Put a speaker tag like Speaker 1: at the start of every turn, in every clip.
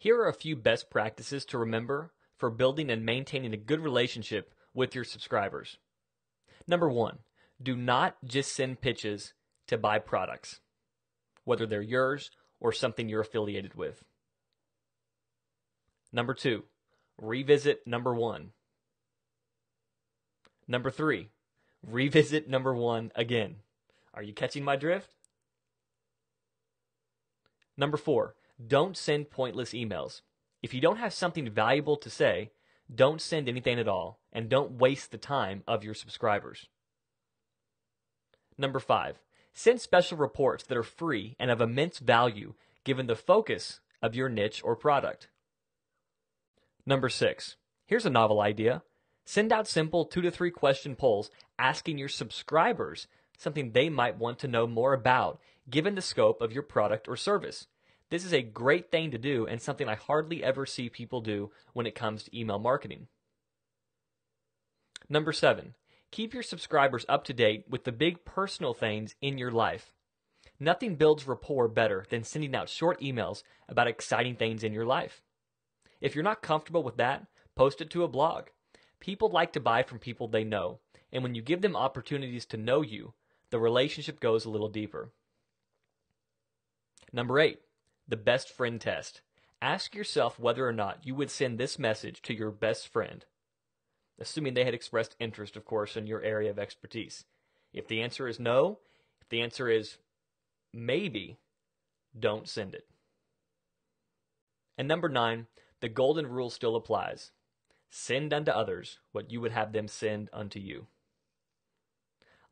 Speaker 1: Here are a few best practices to remember for building and maintaining a good relationship with your subscribers. Number one, do not just send pitches to buy products, whether they're yours or something you're affiliated with. Number two, revisit number one. Number three, revisit number one again. Are you catching my drift? Number four, don't send pointless emails. If you don't have something valuable to say, don't send anything at all, and don't waste the time of your subscribers. Number five, send special reports that are free and of immense value given the focus of your niche or product. Number six, here's a novel idea. Send out simple two to three question polls asking your subscribers something they might want to know more about given the scope of your product or service. This is a great thing to do and something I hardly ever see people do when it comes to email marketing. Number seven, keep your subscribers up to date with the big personal things in your life. Nothing builds rapport better than sending out short emails about exciting things in your life. If you're not comfortable with that, post it to a blog. People like to buy from people they know, and when you give them opportunities to know you, the relationship goes a little deeper. Number eight, the best friend test. Ask yourself whether or not you would send this message to your best friend, assuming they had expressed interest, of course, in your area of expertise. If the answer is no, if the answer is maybe, don't send it. And number nine, the golden rule still applies send unto others what you would have them send unto you.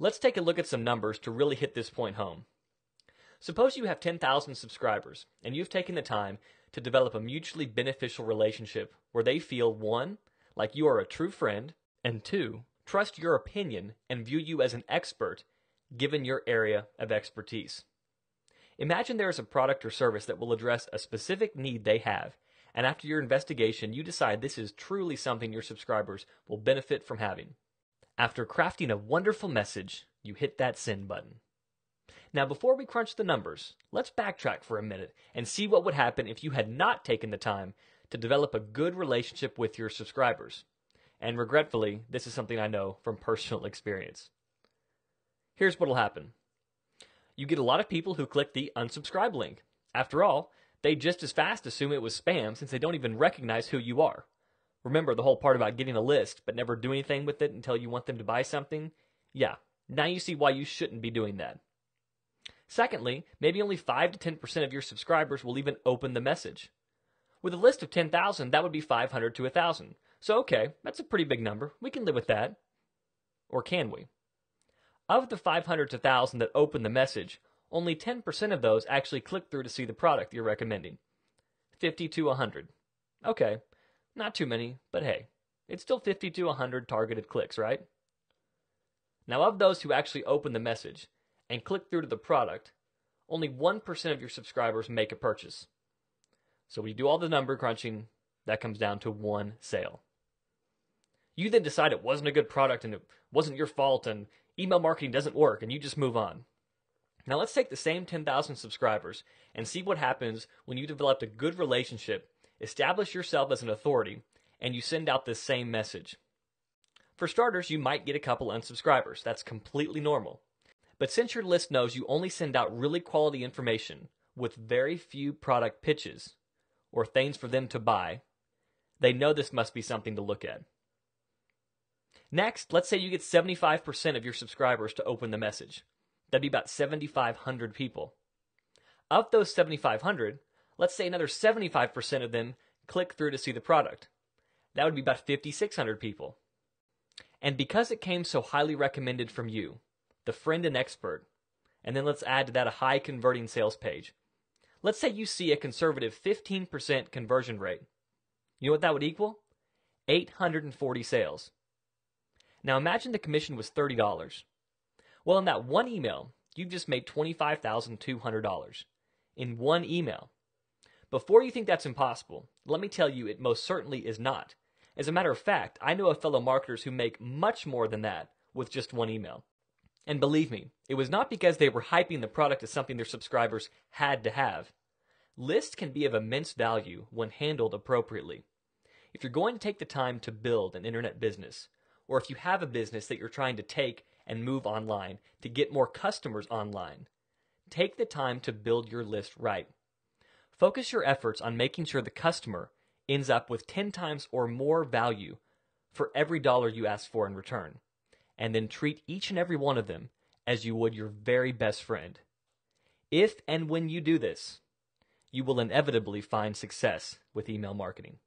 Speaker 1: Let's take a look at some numbers to really hit this point home. Suppose you have 10,000 subscribers and you've taken the time to develop a mutually beneficial relationship where they feel one, like you are a true friend, and two, trust your opinion and view you as an expert given your area of expertise. Imagine there is a product or service that will address a specific need they have, and after your investigation, you decide this is truly something your subscribers will benefit from having. After crafting a wonderful message, you hit that send button. Now, before we crunch the numbers, let's backtrack for a minute and see what would happen if you had not taken the time to develop a good relationship with your subscribers. And regretfully, this is something I know from personal experience. Here's what will happen you get a lot of people who click the unsubscribe link. After all, they just as fast assume it was spam since they don't even recognize who you are. Remember the whole part about getting a list but never do anything with it until you want them to buy something? Yeah, now you see why you shouldn't be doing that. Secondly, maybe only 5 to 10% of your subscribers will even open the message. With a list of 10,000, that would be 500 to 1,000. So, okay, that's a pretty big number. We can live with that. Or can we? Of the 500 to 1,000 that open the message, only 10% of those actually click through to see the product you're recommending. 50 to 100. Okay, not too many, but hey, it's still 50 to 100 targeted clicks, right? Now, of those who actually open the message, and click through to the product, only 1% of your subscribers make a purchase. So when you do all the number crunching, that comes down to one sale. You then decide it wasn't a good product and it wasn't your fault and email marketing doesn't work and you just move on. Now let's take the same 10,000 subscribers and see what happens when you developed a good relationship, establish yourself as an authority, and you send out this same message. For starters, you might get a couple unsubscribers. That's completely normal. But since your list knows you only send out really quality information with very few product pitches or things for them to buy, they know this must be something to look at. Next, let's say you get 75% of your subscribers to open the message. That'd be about 7,500 people. Of those 7,500, let's say another 75% of them click through to see the product. That would be about 5,600 people. And because it came so highly recommended from you, the friend and expert, and then let's add to that a high converting sales page. Let's say you see a conservative 15% conversion rate. You know what that would equal? 840 sales. Now imagine the commission was $30. Well, in that one email, you've just made $25,200 in one email. Before you think that's impossible, let me tell you it most certainly is not. As a matter of fact, I know of fellow marketers who make much more than that with just one email. And believe me, it was not because they were hyping the product as something their subscribers had to have. Lists can be of immense value when handled appropriately. If you're going to take the time to build an internet business, or if you have a business that you're trying to take and move online to get more customers online, take the time to build your list right. Focus your efforts on making sure the customer ends up with 10 times or more value for every dollar you ask for in return, and then treat each and every one of them as you would your very best friend. If and when you do this, you will inevitably find success with email marketing.